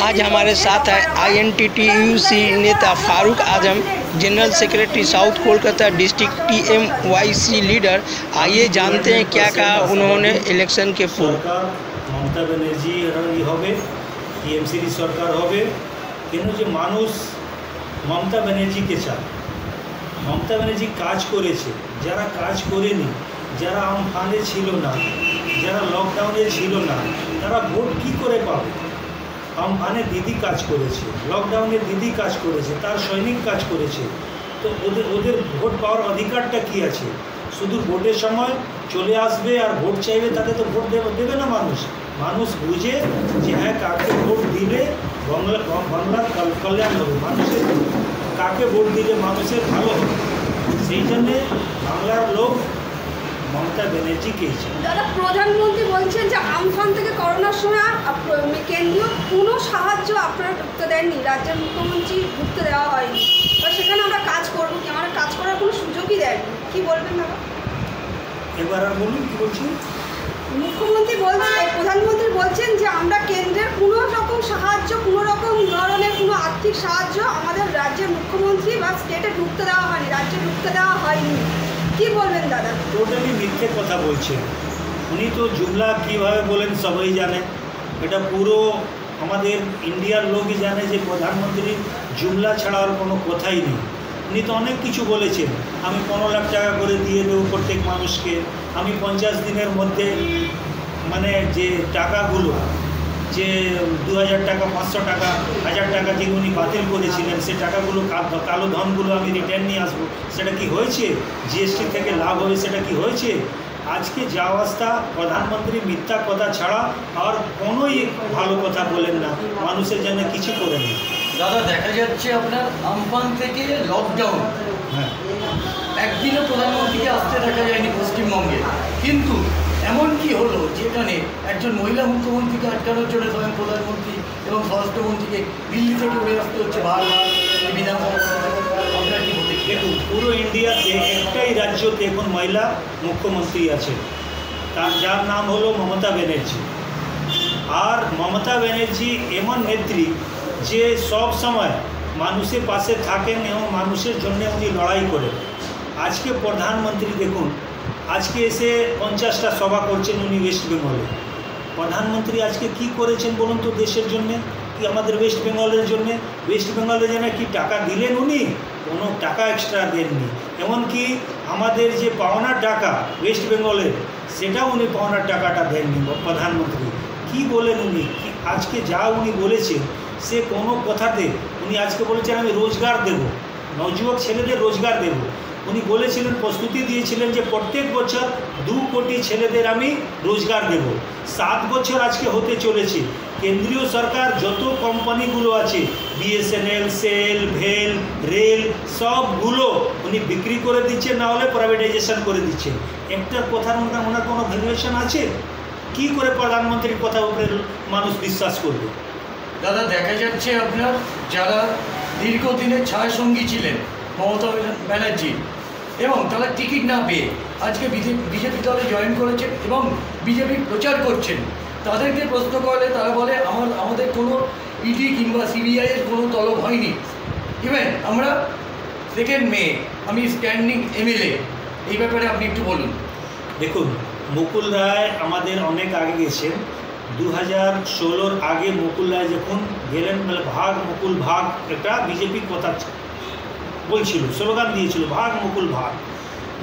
आज हमारे साथ है आईएनटीटीयूसी नेता Farooq Azam general secretary south Kolkata district TMYC leader आइए जानते हैं क्या कहा उन्होंने इलेक्शन के पूर्व সরকার মমতা ব্যানার্জি হবে টিএমসির সরকার হবে কেন যে মানুষ মমতা ব্যানার্জিকে চায় মমতা ব্যানার্জি কাজ করেছে যারা কাজ করেনি যারা আমফানে ছিল না যারা লকডাউনে ছিল না তারা ভোট কী করে পাবে আমফানে দিদি কাজ করেছে লকডাউনে দিদি কাজ করেছে, তার সৈনিক কাজ করেছে। তো ওদের ওদের ভোট পাওয়ার অধিকারটা কি আছে? শুধু ভোটের সময় চলে আসবে আর ভোট চাইবে তাকে তো ভোট দেবে দেবে না মানুষ। মানুষ বুঝে যে হ্যাঁ কাকে ভোট দিলে বাংলা বাংলার কল্যাণ হবে। মানুষের কাকে ভোট দিলে মানুষের ভালো হবে? সেই জন্যে বাংলার লোক মমতা ব্যানার্জিকেই চায় দাদা প্রধানমন্ত্রী বলছেন যে আমফান থেকে করোনার সময় কেন্দ্রীয় কোনো সাহায্য আপনারা ঢুকতে দেননি রাজ্যের মুখ্যমন্ত্রী ঢুকতে দেওয়া হয়নি। এবার সেখানে আমরা কাজ করব কি? আমরা কাজ করার কোনো সুযোগই দেয়নি। কি বলবেন দাদা? এবার আর বলুন কী বলছি মুখ্যমন্ত্রী বলছেন প্রধানমন্ত্রী বলছেন যে আমরা কেন্দ্রের কোনো রকম সাহায্য কোনো রকম ধরনের কোনো আর্থিক সাহায্য আমাদের রাজ্যের মুখ্যমন্ত্রী বা স্টেটে ঢুকতে দেওয়া হয়নি রাজ্যে ঢুকতে দেওয়া হয়নি। কি বলবেন দাদা? টোটালি মিথ্যে কথা বলছেন উনি তো জুমলা কীভাবে বলেন সবাই জানে। এটা পুরো আমাদের ইন্ডিয়ার লোকই জানে যে প্রধানমন্ত্রী জুমলা ছাড়া আর কোনো কথাই নেই। উনি তো অনেক কিছু বলেছেন। আমি পনেরো লাখ টাকা করে দিয়ে দেবো প্রত্যেক মানুষকে। আমি পঞ্চাশ দিনের মধ্যে মানে যে টাকাগুলো যে দু হাজার টাকা পাঁচশো টাকা হাজার টাকা যে উনি বাতিল করেছিলেন সে টাকাগুলো কালো ধনগুলো আমি রিটার্ন নিয়ে আসব। সেটা কি হয়েছে? জিএসটি থেকে লাভ হবে সেটা কি হয়েছে? আজকে যা অবস্থা প্রধানমন্ত্রী মিথ্যা কথা ছাড়া আর কোনোই ভালো কথা বলেন না। মানুষের জন্য কিছু করেন দাদা দেখা যাচ্ছে আপনার আমফান থেকে লকডাউন হ্যাঁ। একদিনও প্রধানমন্ত্রীকে আসতে দেখা যায়নি পশ্চিমবঙ্গে। কিন্তু এমন কি হলো যেখানে একজন মহিলা মুখ্যমন্ত্রীকে আটকানোর জন্য স্বয়ং প্রধানমন্ত্রী এবং স্বরাষ্ট্রমন্ত্রীকে দিল্লি থেকে উড়ে আসতে হচ্ছে বারবার দেখুন, পুরো ইন্ডিয়াতে একটাই রাজ্যতে এখন মহিলা মুখ্যমন্ত্রী আছে তার, যার নাম হলো মমতা ব্যানার্জি। আর মমতা ব্যানার্জি এমন নেত্রী যে সব সময় মানুষের পাশে থাকেন এবং মানুষের জন্য উনি লড়াই করেন। আজকে প্রধানমন্ত্রী দেখুন আজকে এসে পঞ্চাশটা সভা করছেন উনি ওয়েস্ট বেঙ্গলে প্রধানমন্ত্রী আজকে কি করেছেন বলুন তো দেশের জন্যে? কি আমাদের ওয়েস্ট বেঙ্গলের জন্যে? ওয়েস্ট বেঙ্গলের জন্য কি টাকা দিলেন উনি? কোনো টাকা এক্সট্রা দেননি। এমনকি আমাদের যে পাওনার টাকা ওয়েস্ট বেঙ্গলের সেটাও উনি পাওনার টাকাটা দেননি প্রধানমন্ত্রী। কি বলেন উনি? কি আজকে যা উনি বলেছেন, সে কোনো কথাতে উনি আজকে বলেছেন আমি রোজগার দেব। নবযুবক ছেলেদের রোজগার দেব। উনি বলেছিলেন, প্রস্তুতি দিয়েছিলেন যে প্রত্যেক বছর দু কোটি ছেলেদের আমি রোজগার দেব। সাত বছর আজকে হতে চলেছে। কেন্দ্রীয় সরকার যত কোম্পানিগুলো আছে, বিএসএনএল, সেল, ভেল, রেল, সবগুলো উনি বিক্রি করে দিচ্ছেন, না হলে প্রাইভেটাইজেশন করে দিচ্ছেন। একটা কথার ওনার কোনো ভ্যালুয়েশন আছে? কি করে প্রধানমন্ত্রীর কথা উপরে মানুষ বিশ্বাস করবে? দাদা, দেখা যাচ্ছে আপনার যারা দীর্ঘদিনের ছায়া সঙ্গী ছিলেন মমতা ব্যানার্জি। এবং তারা টিকিট না পেয়ে আজকে বিজেপি দলে জয়েন করেছেন এবং বিজেপি প্রচার করছেন। তাদেরকে প্রশ্ন করলে তারা বলে, আমার আমাদের কোনো ইডি কিংবা সিবিআইয়ের কোনো তলব হয়নি। ইভেন আমরা সেকেন্ড মে আমি স্ট্যান্ডিং এমএলএ এই ব্যাপারে আপনি একটু বলুন। দেখুন, মুকুল রায় আমাদের অনেক আগে গেছেন। দু হাজার ষোলোর আগে মুকুল রায় যখন গেলেন মানে ভাগ মুকুল ভাগ একটা বিজেপি কথা ছ- বলছিল স্লোগান দিয়েছিল, ভাগ মুকুল ভাগ।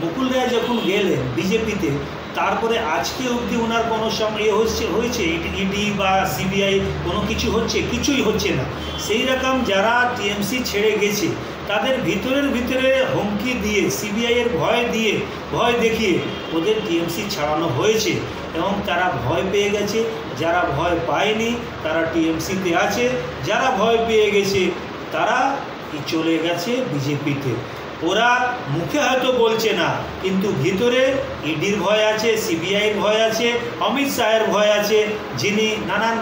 মুকুল রায় যখন গেলেন বিজেপিতে, তারপরে আজকে অবধি ওনার কোনো সময় এ হচ্ছে, হয়েছে? ইডি বা সিবিআই কোনো কিছু হচ্ছে? কিছুই হচ্ছে না। সেই রকম যারা টিএমসি ছেড়ে গেছে, তাদের ভিতরের ভিতরে হুমকি দিয়ে সিবিআইয়ের ভয় দিয়ে, ভয় দেখিয়ে ওদের টিএমসি ছাড়ানো হয়েছে। এবং তারা ভয় পেয়ে গেছে। যারা ভয় পায়নি, তারা টিএমসিতে আছে। যারা ভয় পেয়ে গেছে, তারা কি চলে গেছে বিজেপিতে? ওরা মুখে হয়তো বলছে না, কিন্তু ভিতরে ইডির ভয় আছে, সিবিআইয়ের ভয় আছে, অমিত শাহের ভয় আছে, যিনি নানান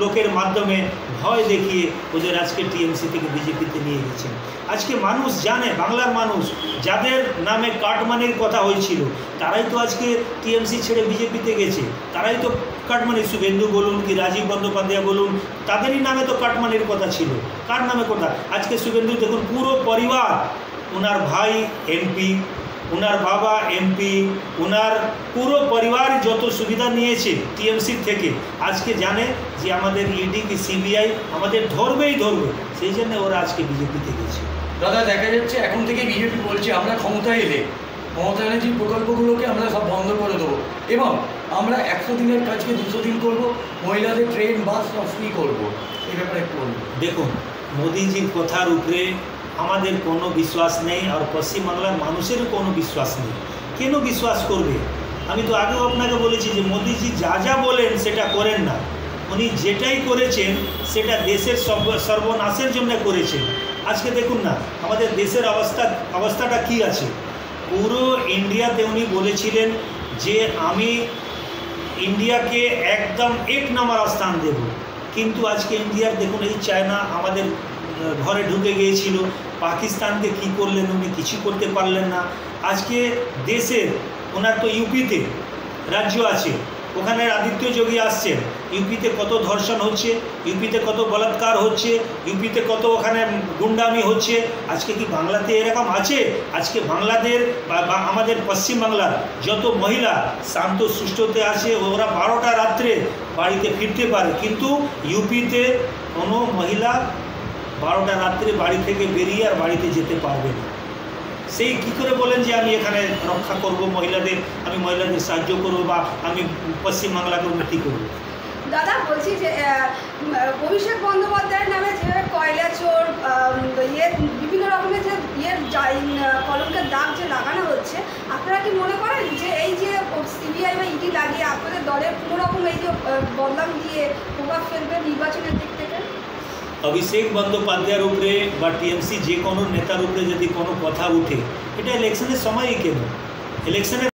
লোকের মাধ্যমে ভয় দেখিয়ে ওদের আজকে টিএমসি থেকে বিজেপিতে নিয়ে গেছেন। আজকে মানুষ জানে, বাংলার মানুষ, যাদের নামে কাটমানির কথা হয়েছিল, তারাই তো আজকে টিএমসি ছেড়ে বিজেপিতে গেছে। তারাই তো কাটমানি, শুভেন্দু বলুন কি রাজীব বন্দ্যোপাধ্যায় বলুন, তাদেরই নামে তো কাটমানির কথা ছিল। কার নামে কথা? আজকে শুভেন্দু দেখুন, পুরো পরিবার ওনার ভাই, এমপি ওনার বাবা এমপি ওনার পুরো পরিবার যত সুবিধা নিয়েছে টিএমসির থেকে আজকে জানে যে আমাদের ইডি কি সিবিআই আমাদের ধরবেই ধরবে সেই জন্য ওরা আজকে বিজেপিতে গেছে। দাদা দেখা যাচ্ছে এখন থেকে বিজেপি বলছে আমরা ক্ষমতায় এলে মমতা ব্যানার্জির প্রকল্পগুলোকে আমরা সব বন্ধ করে দেবো এবং আমরা একশো দিনের কাজকে দুশো দিন করব মহিলাদের ট্রেন বাস সব ফ্রি করব। এই ব্যাপারে একটু দেখুন মোদিজির কথার উপরে আমাদের কোনো বিশ্বাস নেই আর পশ্চিমবাংলার মানুষেরও কোনো বিশ্বাস নেই। কেন বিশ্বাস করবে? আমি তো আগেও আপনাকে বলেছি যে মোদিজি যা যা বলেন সেটা করেন না। উনি যেটাই করেছেন, সেটা দেশের সর্ব- সর্বনাশের জন্য করেছেন। আজকে দেখুন না, আমাদের দেশের অবস্থা, অবস্থাটা কি আছে? পুরো ইন্ডিয়াতে উনি বলেছিলেন যে আমি ইন্ডিয়াকে একদম এক নম্বর স্থান দেব। কিন্তু আজকে ইন্ডিয়ার দেখুন এই চায়না আমাদের ঘরে ঢুকে গিয়েছিল। পাকিস্তানকে কি করলেন উনি কিছু করতে পারলেন না। আজকে দেশের ওনার তো ইউপিতে রাজ্য আছে, ওখানে আদিত্য যোগী আসছেন। ইউপিতে কত ধর্ষণ হচ্ছে, ইউপিতে কত বলাৎকার হচ্ছে, ইউপিতে কত ওখানে গুন্ডামি হচ্ছে। আজকে কি বাংলাতে এরকম আছে? আজকে বাংলাদেশ বা বা আমাদের পশ্চিমবাংলার যত মহিলা শান্ত সুষ্ঠুতে আছে, ওরা বারোটা রাত্রে বাড়িতে ফিরতে পারে। কিন্তু ইউপিতে কোনো মহিলা বারোটা রাত্রে বাড়ি থেকে বেরিয়ে আর বাড়িতে যেতে পারবে না। সেই কী করে বলেন যে আমি এখানে রক্ষা করব মহিলাদের আমি মহিলাদের সাহায্য করব বা আমি পশ্চিমবাংলাকে উন্নতি করব? দাদা বলছি যে অভিষেক বন্দ্যোপাধ্যায়ের নামে যে কয়লা চোর ইয়ে বিভিন্ন রকমের যে ইয়ের ইন, দাগ যে লাগানো হচ্ছে আপনারা কি মনে করেন যে এই যে সিবিআই বা ইডি লাগিয়ে আপনাদের দলের কোনো রকম এই যে আহ, বদনাম দিয়ে প্রভাব ফেলবে নির্বাচনের দিক অভিষেক বন্দ্যোপাধ্যায়ের উপরে বা টিএমসি যে কোনো নেতার উপরে যদি কোনো কথা উঠে, এটা ইলেকশনের সময়ই কেন? ইলেকশনের